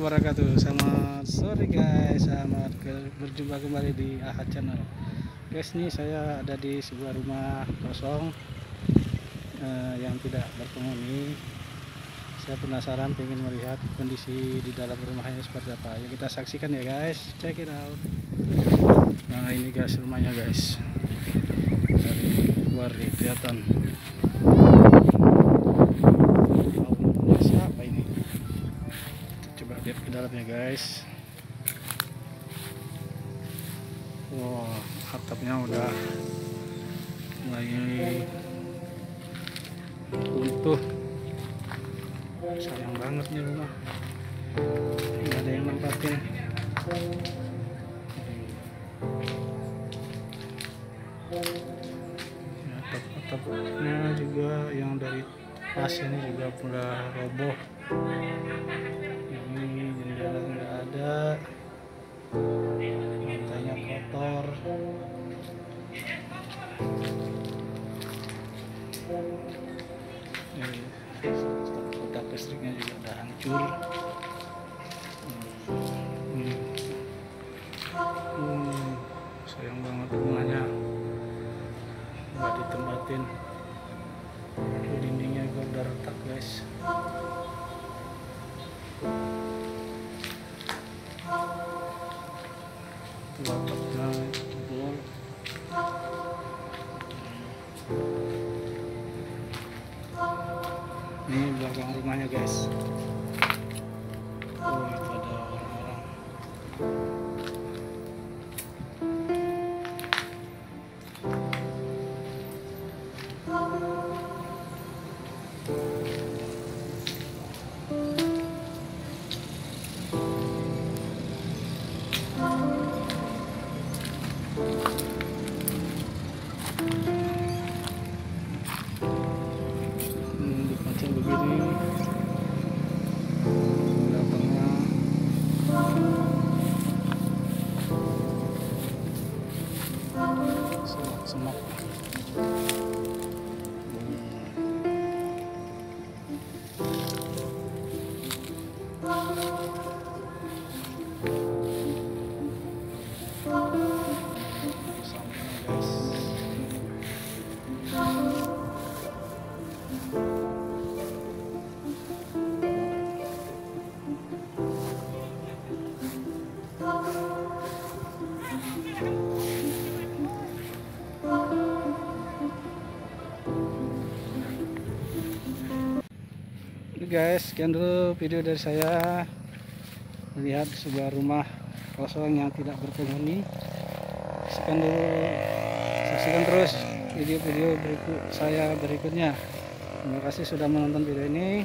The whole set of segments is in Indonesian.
wabarakatuh. Selamat sore guys. Selamat berjumpa kembali di Ahad Channel. Guys nih saya ada di sebuah rumah kosong eh, Yang tidak berpenghuni. Saya penasaran pengen melihat kondisi di dalam rumahnya seperti apa. Yuk kita saksikan ya guys. Check it out. Nah ini guys rumahnya guys. Dari luar kelihatan Lihat ke dalamnya guys. Wah atapnya udah mulai runtuh. Sayang banget nih rumah. Nggak ada yang nempatin Ya, atap-atapnya juga yang dari pas ini juga udah roboh kotak listriknya juga udah hancur. Hmm. Hmm, sayang banget rumahnya. Nggak ditempatin. Dindingnya juga udah retak guys. Tuh, atapnya ini belakang rumahnya guys the beginning. Guys, sekian dulu video dari saya melihat sebuah rumah kosong yang tidak berpenghuni. Sekian dulu, saksikan terus video-video berikut saya berikutnya. Terima kasih sudah menonton video ini.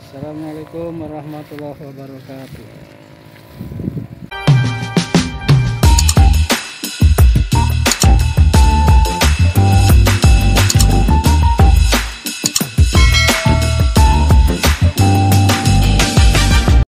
Assalamualaikum warahmatullahi wabarakatuh.